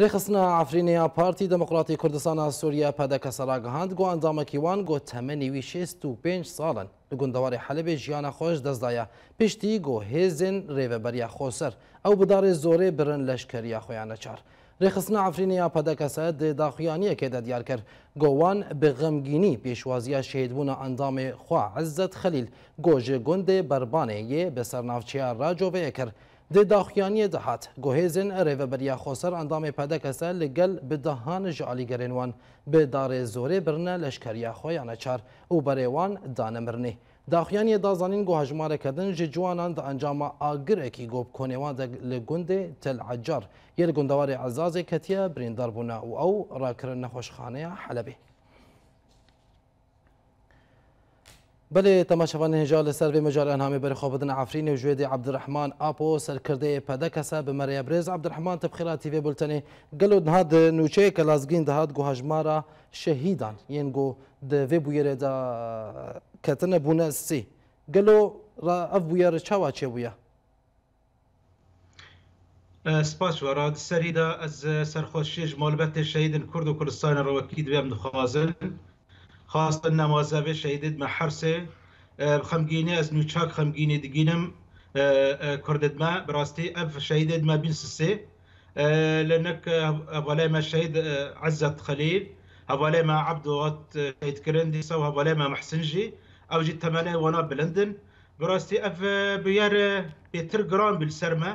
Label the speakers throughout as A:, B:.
A: رێخستنا ئافرینەیە پارتی دەموکراتی کوردستانە سووریا پەدەکە سەراگەهاند گو ئەندامەکیوان گۆ تەمەنیوی 6 و 5 ساڵن لە گوندەواری حەلبێ ژیانە خۆش دەستدایە پشتی گۆ هێزن ڕێوەبەریا خۆسەر ئەو بدارێ زۆرێ برن لەشکریا خۆیانە چار. رێخستنا ئافرینەیە پەدەکەسە داخویانیەکێدە دیار کرد گۆوان بغەمگینی پێشوازیە شێدبوونە ئەندامێ خوا عزت خەلیل گۆژێ گوندێ بربانێ یێ بەسەر ناوچەیە ڕاجۆڤەیە کرد. د داخیانی دهات گوهیزن ریوبریا خوسر اندام پدک است لگل به دهان جالی گرینوان به دار زوری برنه لشکریا خویانه چار او بریوان دانمرنی داخیانی دازانین گو هجمار کدن جوانان د انجام آگر اکی گوب کنیوان دگ لگند تل عجار یل گندوار عزاز کتیا بریندار بونا و او راکرن خوشخانه حلبه بله تماشاوان هجال سر به مجال انهامی بر خوابدن عفرین و جوید عبدالرحمن آپو سرکرده پده کسا به مریا بریز عبدالرحمن تبخیرا تیوی بلتنی گلو دهاد نوچه کلازگین دهاد گو هجمارا شهیدان یین گو ده وی بویره دا کتن بونه سی گلو را اف بویر چاوا چه بویا
B: سپاس وراد سریدا از سرخوشی جمالبت شهیدن کرد و کلستان رو وکید بیم دخوازن خاصة نمازه شهیدید ما حرسه اه، خمگینه از نوچاک خمگینه دگینم اه، اه، کردد ما براستی اف شهیدید ما بین سسه لانك هبالي ما شهيد عزت خليل هبالي ما عبد وات شهيد كرندي او هبالي ما محسنجي او جيت تمانه وانا بلندن براستي اف بيار بيتر جرام بالسرمه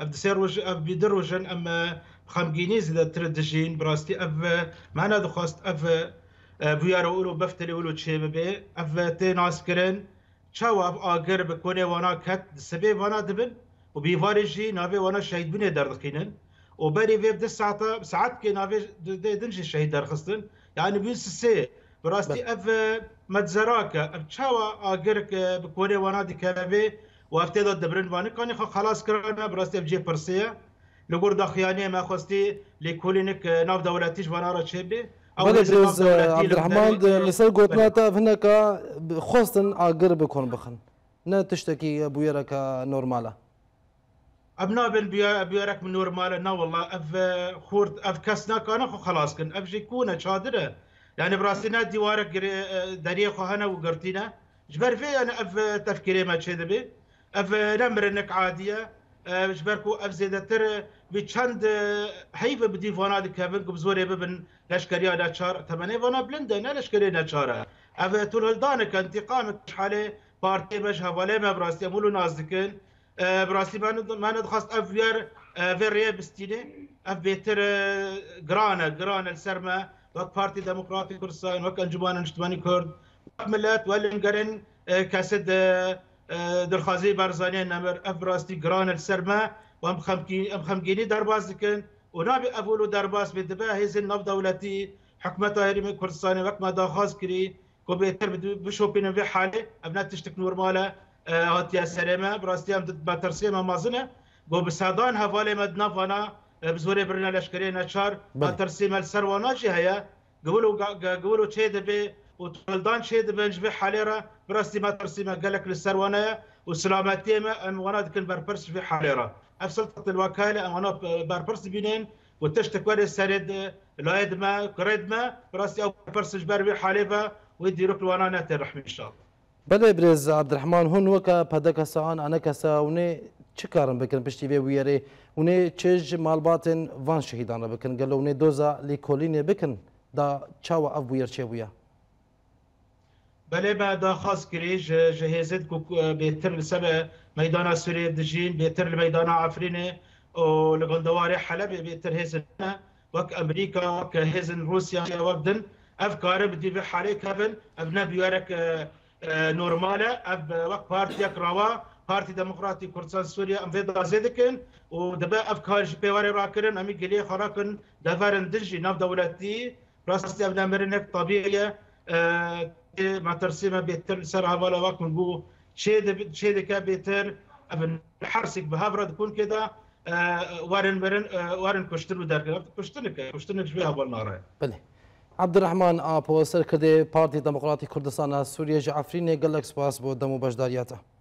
B: اف دسير وج اف بيدر وجن اما خمجيني زيد تردجين براستي اف معنا دخوست اف بویار اولو بفتل اولو چه ببه اف تی ناس کرن چاو اف آگر بکنه وانا کت سبه وانا دبن و بیوارجی ناوی وانا شهید بینه دردخینن و بری ویب ده ساعتا ساعت که ناوی دنجی شهید درخستن یعنی بیون سسه براستی اف متزراکه اف چاو آگر بکنه وانا دکوه و اف تی داد دبرن وانه کانی خواه خلاص کرنه براستی اف جی پرسیه لګور د خیانه ما خوستي لیکولینک ناو دولتي ژوند را چبه ولا جوز عبد الرحمن يعني
A: اللي سرقوا ثلاثه هناك خاصه قرب يكون بخن نا تشتكي بويرك نورمالا
B: ابنا بن بيارك من نورمالا نا والله اف خورد اف كسنا كان خلاص كن اف جيكونا شادره يعني براسنا ديوارك دريه خهنا وقرتينا جبر في انا اف تفكيري ما تشدبي اف نمرنك عاديه بشبركو افزيدتر بچند هيف بدي فانا دكابن بزوري ببن لشكريا ناچار تمني فانا بلند نه لشكريا ناچار اف تول هلدانك انتقامك حاله بارتي بش حواله مبراسي مولو نازدكن براسي من من خاص اف وير فيري بستيني اف بيتر جرانا جرانا السرما وك بارتي ديمقراطي كردستان وك انجمن اجتماعي كرد ملت ولنجرن كاسد دڵخوازی بارزانیان نەمەر ئەف ڕاستی گرانە سەرمە و ئەم خەمگینی دەرباز دکن و نابێ ئەول و دەرباز بێ دەبە هێزن نەودەولەتی حکومەت هەرمی کوردستانی وەکمە داخواز کردی کو بێتر بشۆپینە بێ حالێ ئەمنا تشتێک نورمالە هاتیە سەرێمە ڕاستی ئەم بە تەرسێمە مازنە بۆ بەسادان هەواڵێ مەدنەڤانا بزۆرێ برنە لەشکرێ نەچار بە تەرسیمە سەرواناجی هەیە گەول و چێ دەبێ وطالدان شهد بنجبي حاليرا براسي ما ترسي ما قالك للسروانية وسلامتي ما ام وانا دكن بربرس في حاليرا افسلطت الوكالة ام وانا بربرس بينين وتشتك وري سرد لايد ما قريد ما براسي او بربرس جبر بي حاليبا ويديروك الوانا ترحم ان شاء الله
A: بله برز عبد الرحمن هون وكا پدک سان انک سا اونی چه کارم بکن پشتی به ویاره اونه چج مالباتن وان شهیدان را بکن گلو اونی دوزا لیکولینه بکن دا چاو اف ویر چه ویا
B: بله بعدا خاص کری جهیزت بهتر لسه میدان سوریه دجین بهتر لمیدان عفرینه و لگندوار حلب بهتر هیزن وک امریکا وک هیزن روسیا وبدن افکار بدی به حاله کبن ابنا بیارک نورماله اب وک پارتی کروا پارتی دموکراتی کردستان سوریه ام ویدا فيدا زيدكن ودبا افكار جي بي واري راكرن امي قلي خراكن دفارن دجي ناف دولتي راستي ابنا مرنك طبیعیه مع ترسيمه بيتر سرعه ولا وقت من جو شيد شيد كا بيتر ابن حرسك بهافرا تكون كده آه، وارن مرن آه، وارن كشتن بدار كشتنك كشتنك شبيه بالنار
A: بله عبد الرحمن آب و سرکرده پارتی دموکراتی کردستان سوریه جعفرین گلک سپاس بود دمو بجداریاته